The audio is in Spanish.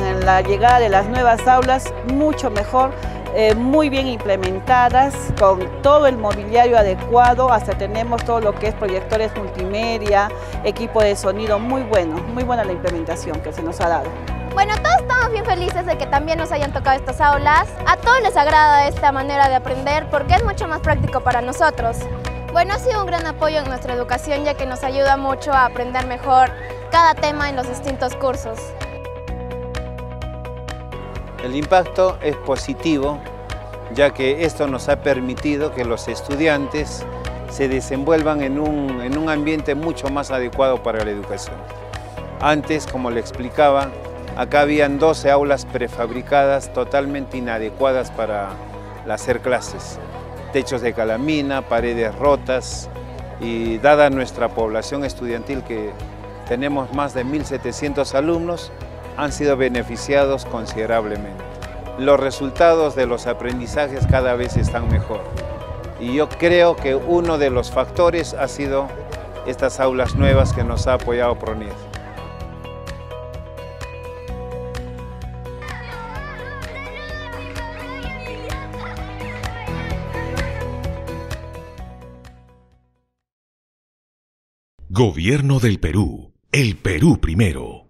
con la llegada de las nuevas aulas mucho mejor, eh, muy bien implementadas, con todo el mobiliario adecuado, hasta tenemos todo lo que es proyectores multimedia, equipo de sonido, muy bueno, muy buena la implementación que se nos ha dado. Bueno, todos estamos bien felices de que también nos hayan tocado estas aulas. A todos les agrada esta manera de aprender porque es mucho más práctico para nosotros. Bueno, ha sido un gran apoyo en nuestra educación ya que nos ayuda mucho a aprender mejor cada tema en los distintos cursos. El impacto es positivo ya que esto nos ha permitido que los estudiantes se desenvuelvan en un, en un ambiente mucho más adecuado para la educación. Antes, como le explicaba, Acá habían 12 aulas prefabricadas totalmente inadecuadas para hacer clases. Techos de calamina, paredes rotas y dada nuestra población estudiantil que tenemos más de 1.700 alumnos, han sido beneficiados considerablemente. Los resultados de los aprendizajes cada vez están mejor. Y yo creo que uno de los factores ha sido estas aulas nuevas que nos ha apoyado PRONIED. Gobierno del Perú. El Perú primero.